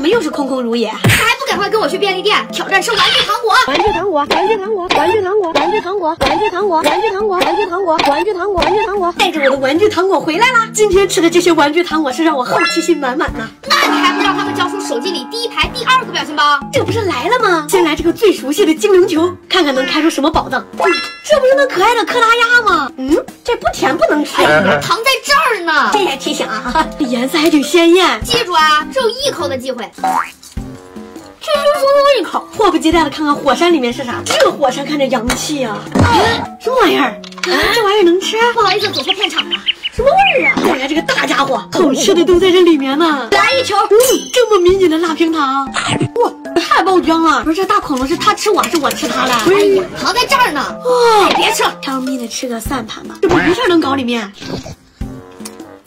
怎么又是空空如也？还不赶快跟我去便利店挑战吃玩具糖果？玩具糖果，玩具糖果，玩具糖果，玩具糖果，玩具糖果，玩具糖果，玩具糖果，玩具糖果，玩具糖果，带着我的玩具糖果回来啦！今天吃的这些玩具糖果是让我好奇心满满呐。那你还不让他们交出手机里第一排第二个表情包？这不是来了吗？先来这个最熟悉的精灵球，看看能开出什么宝藏。这不是那可爱的克拉鸭吗？嗯，这不甜不能吃。糖在这儿呢。谢谢提醒啊，这颜色还挺鲜艳。记住啊，只有一口的机会。轻轻松松一口，迫不及待的看看火山里面是啥。这个火山看着洋气啊！什么玩意儿？这玩意儿能吃？不好意思，走错片场了。什么味儿啊？再来这个大家伙，好吃的都在这里面呢。来一球。嗯，这么迷你的辣平糖，哇，太爆浆了！不是这大恐龙是它吃我还是我吃它了？哎呀，糖在这儿呢。哦，别吃了，悄咪的吃个散盘吧。这不一下能搞里面？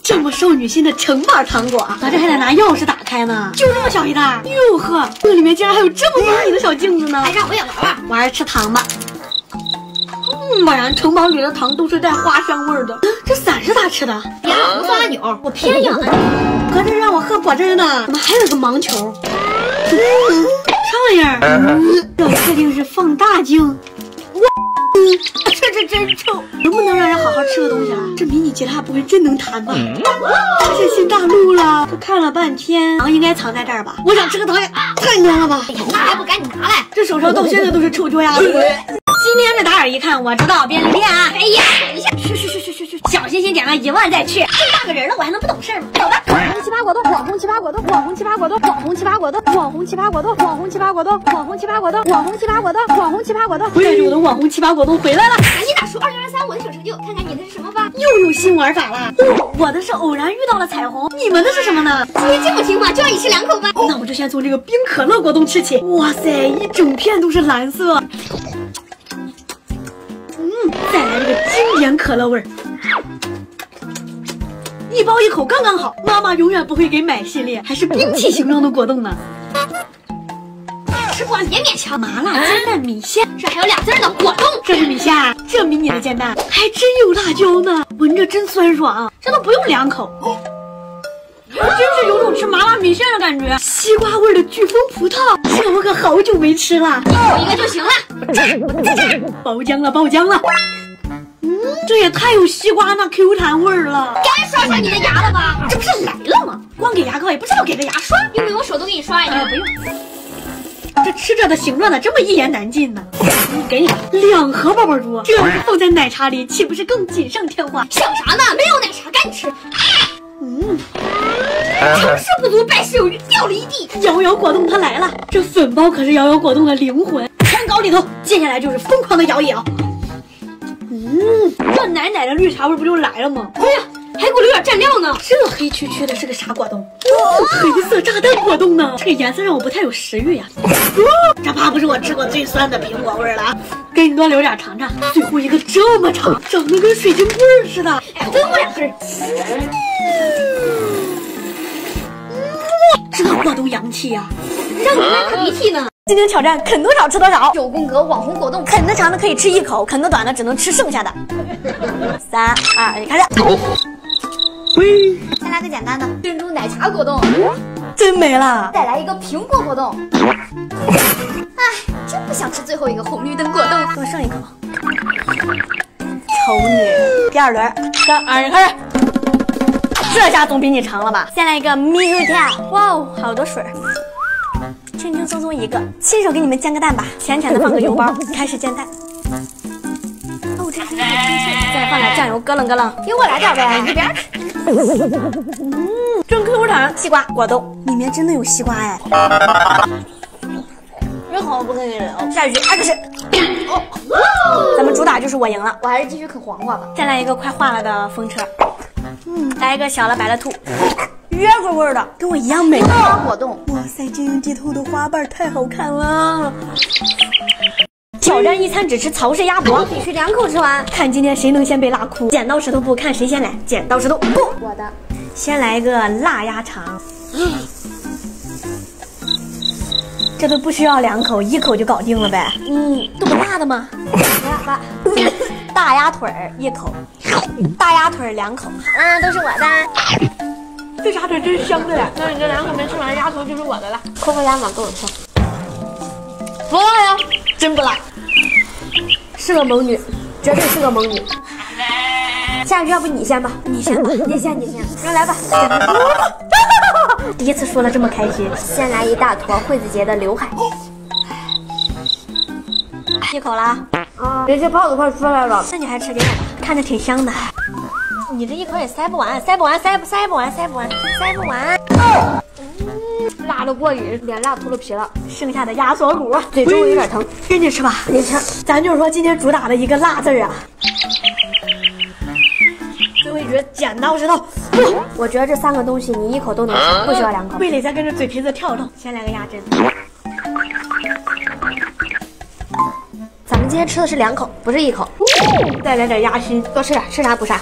这么少女心的成板糖果，咱这还得拿钥匙打开呢。就这么小一袋，哟呵，这里面竟然还有这么迷你的小镜子呢！哎，让我也玩玩，玩吃糖吧。嗯，果然城堡里的糖都是带花香味的。咋吃的？别胡说八扭，我偏要按 你。合着让我喝果汁呢？怎么还有个盲球？嗯，啥玩意儿？嗯，这确定是放大镜。哇，这这真臭！能不能让人好好吃个东西啊？这迷你吉他不会真能弹吧？发现新大陆了！都看了半天，糖应该藏在这儿吧？我想吃个糖也太难了吧！那还不赶紧拿来？这手上到现在都是臭脚丫子。今天这打眼一看，我知道便利店啊！哎呀，等一下，去去心心点了一万再去。这么大个人了，我还能不懂事吗？走吧。网红奇葩果冻，网红奇葩果冻，网红奇葩果冻，网红奇葩果冻，网红奇葩果冻，网红奇葩果冻，网红奇葩果冻，网红奇葩果冻，网红奇葩果冻。带着我的网红奇葩果冻回来了，赶紧打出二零二三我的小成就，看看你的是什么吧。又有新玩法了，我的是偶然遇到了彩虹，你们的是什么呢？今天这么听话，就让你吃两口吧。那我就先从这个冰可乐果冻吃起。哇塞，一整片都是蓝色。嗯，再来这个经典可乐味儿，一包一口刚刚好。妈妈永远不会给买系列，还是兵器形状的果冻呢。吃不完别勉强。麻辣煎蛋米线，这还有俩字儿呢，果冻。这是米线，这迷你的煎蛋还真有辣椒呢，闻着真酸爽，这都不用两口。真是有种吃麻辣米线的感觉。西瓜味的飓风葡萄，这我可好久没吃了，一口一个就行了。爆浆了，爆浆了。嗯，这也太有西瓜那 Q 弹味儿了。该刷刷你的牙了吧？这不是来了吗？光给牙膏也不知道给个牙刷，用不用我手都给你刷一下？不用。这吃着的形状咋，这么一言难尽呢。给你两盒爆爆珠，这要是放在奶茶里，岂不是更锦上添花？想啥呢？没有奶茶，赶紧吃。嗯，成事不足，败事有余，掉了一地。摇摇果冻它来了，这粉包可是摇摇果冻的灵魂，全搞里头。接下来就是疯狂的摇一摇。奶奶的绿茶味不就来了吗？哎呀，还给我留点蘸料呢。这黑黢黢的是个啥果冻？哦，黑色炸弹果冻呢？这个颜色让我不太有食欲呀。这怕不是我吃过最酸的苹果味了。给你多留点尝尝。最后一个这么长，长得跟水晶棍似的。哎，分我两根。这果冻洋气呀，让你来打鼻涕呢。今天挑战啃多少吃多少，九宫格网红果冻，啃得长的可以吃一口，啃得短的只能吃剩下的。三二一，开始。喂，先来个简单的珍珠奶茶果冻，真没了。再来一个苹果果冻。哎，真不想吃最后一个红绿灯果冻，给我剩一口。丑女，第二轮，三二一，开始。这下总比你长了吧？先来一个蜜芋跳，哇哦，好多水儿，轻轻松松一个，亲手给你们煎个蛋吧，浅浅的放个油包，开始煎蛋。哦，这是再放点酱油，咯楞咯楞，给我来点呗，一边吃。嗯，真 Q 弹，西瓜果冻里面真的有西瓜哎。一口不跟你留，下一局二个是。咱们主打就是我赢了，我还是继续啃黄瓜吧。再来一个快化了的风车。嗯，来一个小了白了兔，月棍味的，跟我一样美。果冻，哇塞，晶莹剔透的花瓣太好看了。挑战一餐只吃曹氏鸭脖，必须两口吃完，看今天谁能先被辣哭。剪刀石头布，看谁先来。剪刀石头布，我的。先来一个辣鸭肠，这都不需要两口，一口就搞定了呗。嗯，这么辣的吗？来，大鸭腿儿一口，大鸭腿儿两口，嗯，都是我的。这鸭腿真香的嘞！那你这两口没吃完，鸭头就是我的了。扣扣鸭脑给我吃。不辣呀，真不辣。是个猛女，绝对是个猛女。下一个要不你先吧，你先吧，你先你先，那来吧。第一次说的这么开心，先来一大坨惠子姐的刘海。一口了，啊，这些泡都快出来了。那你还吃点吧，看着挺香的。你这一口也塞不完，塞不完，塞不塞不完，塞不完，塞不完。辣的过瘾，脸辣秃噜皮了，剩下的鸭锁骨，嘴周围有点疼。给你吃吧，你吃。咱就是说今天主打的一个辣字儿啊。最后一局剪刀石头布，我觉得这三个东西你一口都能吃，不需要两口。味蕾在跟着嘴皮子跳动。先来个鸭胗，咱们今天吃的是两口，不是一口。再来点鸭心，多吃点，吃啥补啥。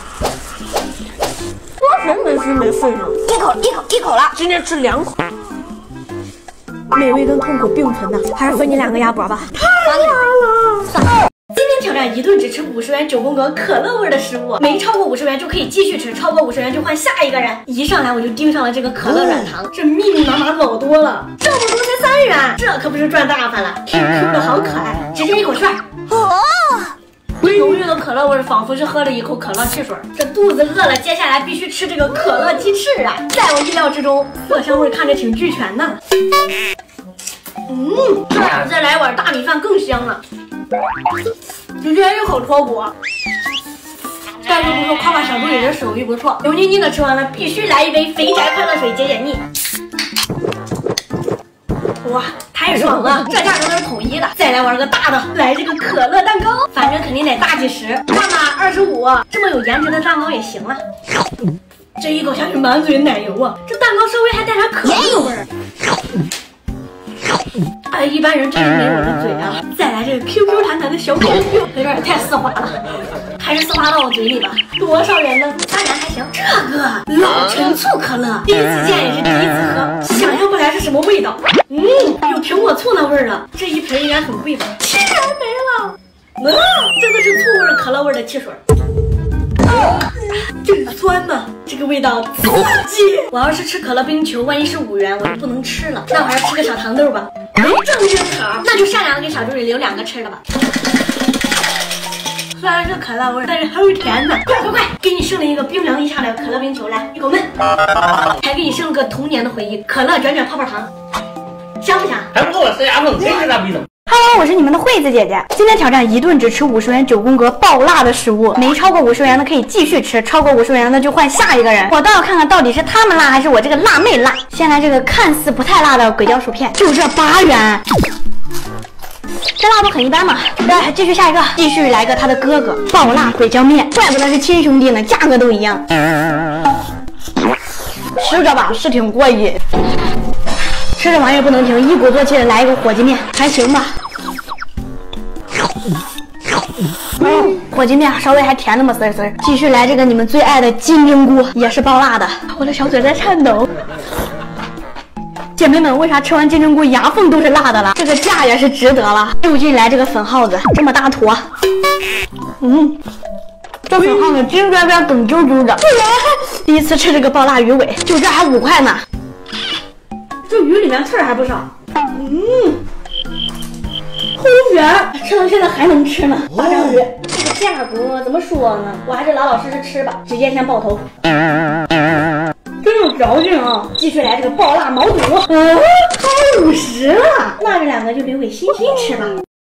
多谁没心没肺呢？一口一口一口了，今天吃两口。美味跟痛苦并存的，还是分你两个鸭脖吧。太辣了！今天挑战一顿只吃五十元九宫格可乐味的食物，没超过五十元就可以继续吃，超过五十元就换下一个人。一上来我就盯上了这个可乐软糖，这密密麻麻老多了，这么多才三元，这可不是赚大发了。Q Q 的好可爱，直接一口涮。哦，浓郁的可乐味仿佛是喝了一口可乐汽水。这肚子饿了，接下来必须吃这个可乐鸡翅啊！在我意料之中，色香味看着挺俱全的。嗯，这再来碗大米饭更香了。直接一口脱骨。再说不说，夸夸小助理的手艺不错，油腻腻的吃完了，必须来一杯肥宅快乐水解解腻。哇，太爽了！这价格都是统一的。再来玩个大的，来这个可乐蛋糕，反正肯定得大几十，大码二十五。这么有颜值的蛋糕也行了。这一口下去满嘴奶油啊！这蛋糕稍微还带点可乐味儿。哎，一般人真是没我的嘴啊！再来这个 Q Q 弹弹的小口玉，有点太丝滑了，还是丝滑到我嘴里吧。多少人呢？当然还行。这个老陈醋可乐，第一次见也是第一次喝，想象不来是什么味道。嗯，有苹果醋那味儿了。这一瓶应该很贵吧？七元没了。嗯，真的是醋味可乐味的汽水。真酸呐，这个味道刺激。我要是吃可乐冰球，万一是五元，我就不能吃了。那我还是吃个小糖豆吧。没正经口，那就善良的给小助理留两个吃了吧。虽然是可乐味，但是还有甜的。快快快，给你剩了一个冰凉一下的可乐冰球，来一口闷。还给你剩了个童年的回忆，可乐卷卷泡泡糖，香不香？还不够我塞牙缝，谁吃啥逼的？Hello，我是你们的惠子姐姐。今天挑战一顿只吃五十元九宫格爆辣的食物，没超过五十元的可以继续吃，超过五十元的就换下一个人。我倒要看看到底是他们辣还是我这个辣妹辣。先来这个看似不太辣的鬼椒薯片，就这八元。这辣度很一般嘛，来继续下一个，继续来个他的哥哥爆辣鬼椒面，怪不得是亲兄弟呢，价格都一样。吃着吧，是挺过瘾。吃这玩意儿不能停，一鼓作气的来一个火鸡面，还行吧。嗯，火鸡面稍微还甜那么丝丝。继续来这个你们最爱的金针菇，也是爆辣的。我的小嘴在颤抖。姐妹们，为啥吃完金针菇牙缝都是辣的了？这个价也是值得了。又进来这个粉耗子，这么大坨，嗯，这粉耗子金边边、梗啾啾的。第一次吃这个爆辣鱼尾，就这还五块呢。这鱼里面刺儿还不少，嗯，齁圆，吃到现在还能吃呢。八张鱼，这个价格怎么说呢？我还是老老实实吃吧，直接先爆头。真有嚼劲啊！继续来这个爆辣毛肚，嗯，开五十了，那这两个就留给欣欣吃吧。